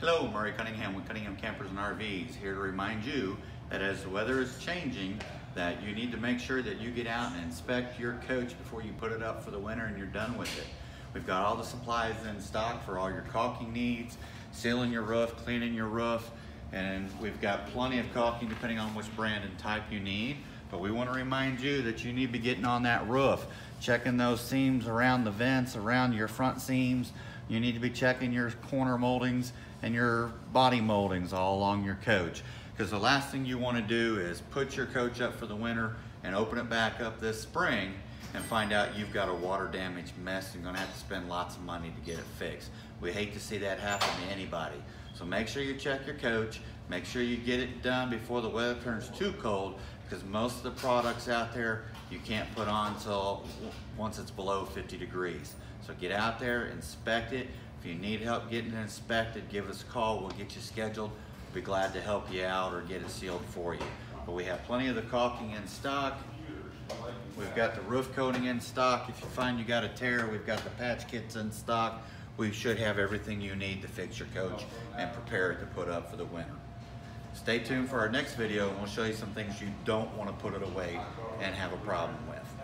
Hello, Murray Cunningham with Cunningham Campers and RVs here to remind you that as the weather is changing that you need to make sure that you get out and inspect your coach before you put it up for the winter and you're done with it. We've got all the supplies in stock for all your caulking needs, sealing your roof, cleaning your roof, and we've got plenty of caulking depending on which brand and type you need. But we want to remind you that you need to be getting on that roof, checking those seams around the vents, around your front seams. You need to be checking your corner moldings and your body moldings all along your coach. Because the last thing you want to do is put your coach up for the winter and open it back up this spring and find out you've got a water damaged mess and you're gonna have to spend lots of money to get it fixed. We hate to see that happen to anybody. So make sure you check your coach, make sure you get it done before the weather turns too cold because most of the products out there you can't put on until once it's below 50 degrees. So get out there, inspect it. If you need help getting it inspected, give us a call. We'll get you scheduled. We'll be glad to help you out or get it sealed for you. But we have plenty of the caulking in stock. We've got the roof coating in stock. If you find you got a tear, we've got the patch kits in stock. We should have everything you need to fix your coach and prepare it to put up for the winter. Stay tuned for our next video and we'll show you some things you don't want to put it away and have a problem with.